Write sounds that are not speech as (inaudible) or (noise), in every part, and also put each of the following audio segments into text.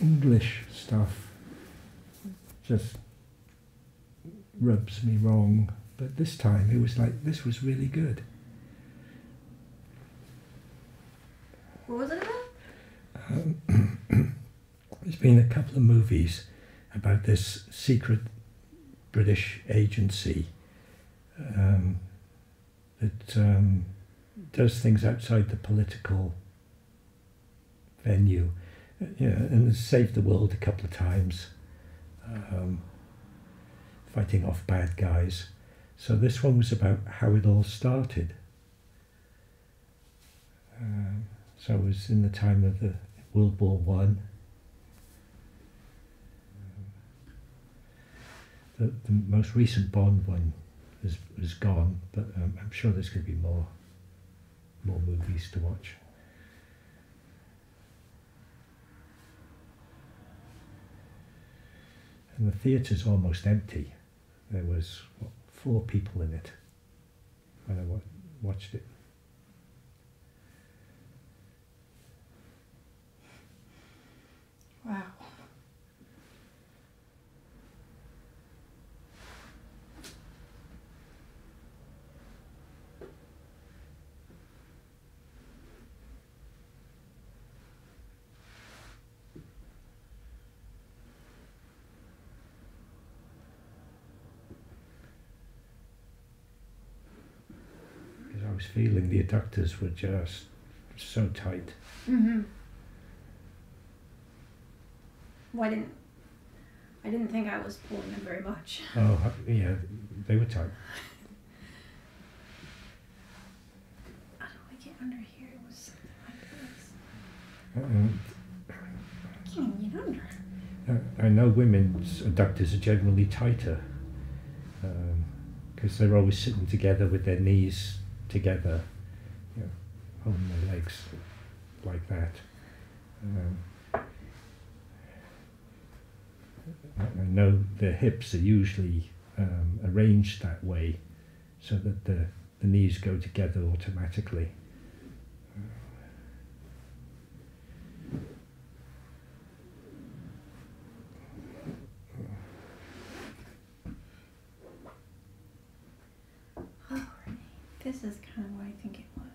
English stuff just rubs me wrong. But this time it was like this was really good. What was it about? Um, (clears throat) there's been a couple of movies about this secret British agency um, that um, does things outside the political venue. Yeah, and saved the world a couple of times, um, fighting off bad guys. So this one was about how it all started. Um, so it was in the time of the World War One. The, the most recent Bond one is, is gone, but um, I'm sure there's going to be more more movies to watch. And the theatre's almost empty. There was what, four people in it when I wa- watched it. Wow. Was feeling the adductors were just so tight. Mm-hmm. Well, I didn't. I didn't think I was pulling them very much. Oh, yeah, they were tight. I don't like it under here. It was like this. Um, I can't get under. I I know women's adductors are generally tighter because they're always sitting together with their knees together, you know, on their legs like that. Um, I I know the hips are usually um, arranged that way so that the, the knees go together automatically. Oh, this is kind of what I think it was.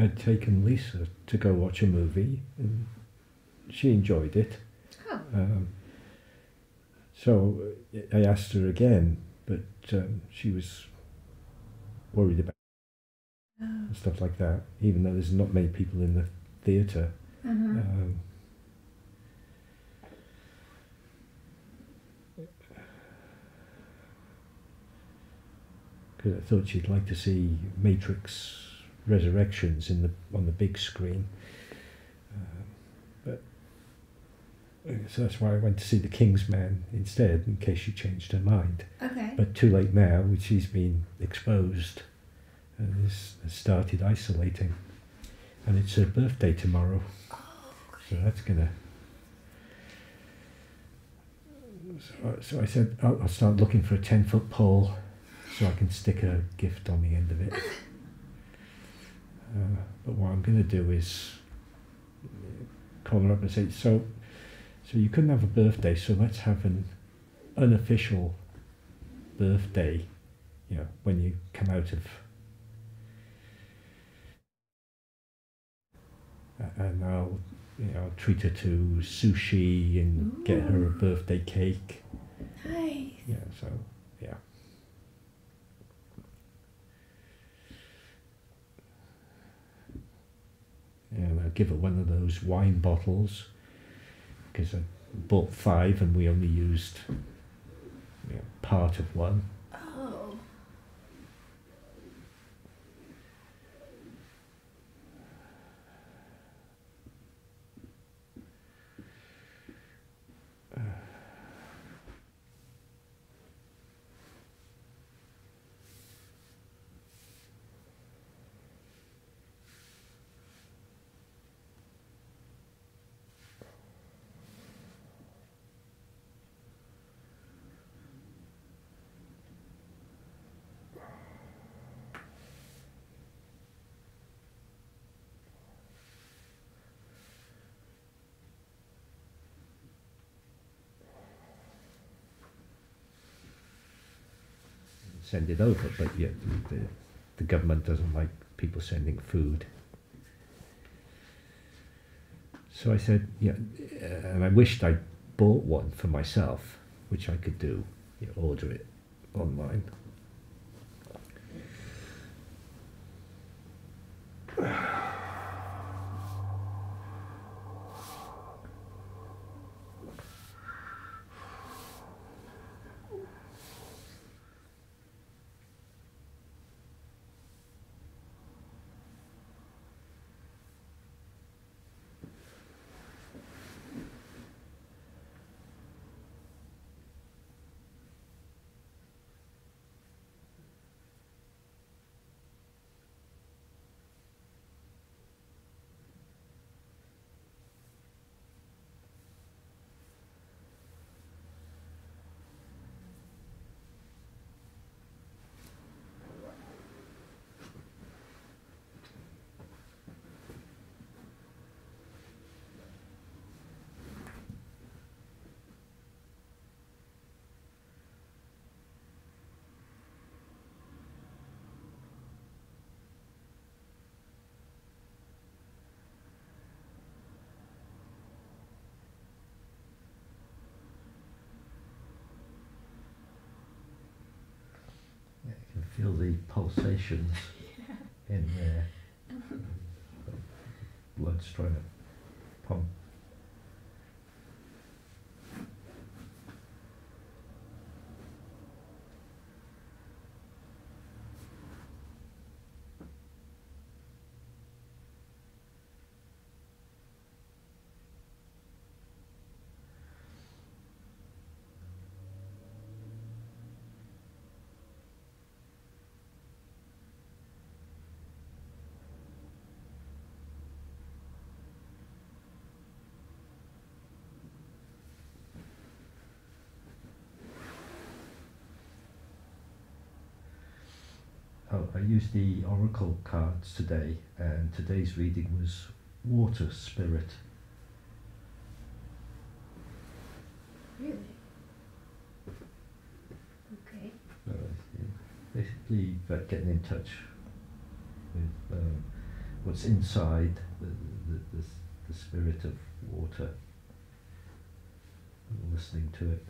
I'd taken Lisa to go watch a movie, and she enjoyed it. Oh. Um, so uh, I asked her again, but um, she was worried about Oh. stuff like that, even though there's not many people in the theatre. Uh-huh. Um, because I thought she'd like to see Matrix Resurrections in the on the big screen. Um, but uh, so that's why I went to see The King's Man instead, in case she changed her mind. okay. But too late now, which she's been exposed and has, started isolating. And it's her birthday tomorrow, oh, so that's gonna. So, so I said I'll, I'll start looking for a ten foot pole, so I can stick a gift on the end of it. (laughs) Uh, but what I'm going to do is call her up and say, so, so you couldn't have a birthday, so let's have an unofficial birthday, you know, when you come out of and I'll you know treat her to sushi and get her a birthday cake. Nice. Yeah, so yeah. Uh, I'll give her one of those wine bottles because I bought five and we only used you know, part of one. Oh. Send it over, but yet the, the government doesn't like people sending food. So I said, yeah, and I wished I bought one for myself, which I could do, you know, order it online. Yeah, you can pulsations (laughs) in there. Blood's trying to pump. Oh, I used the oracle cards today, and today's reading was water spirit. Really? Okay. Uh, basically, about getting in touch with um, what's inside the, the, the, the spirit of water, listening to it.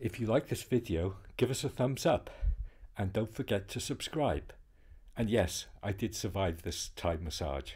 If you like this video, give us a thumbs up and don't forget to subscribe. And yes, I did survive this Thai massage.